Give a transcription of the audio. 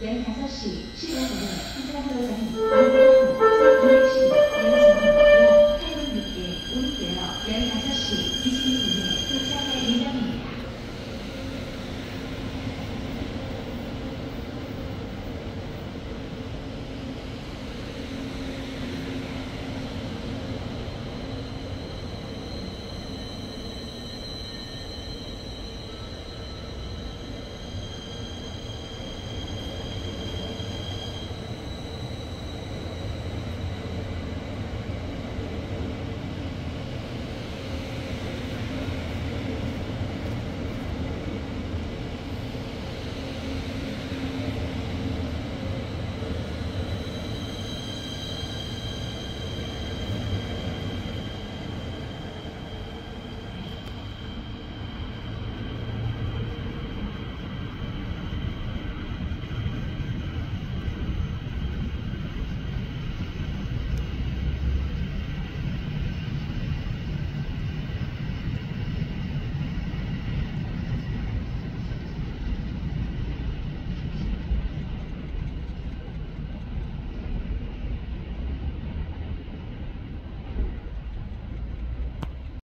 人才在시是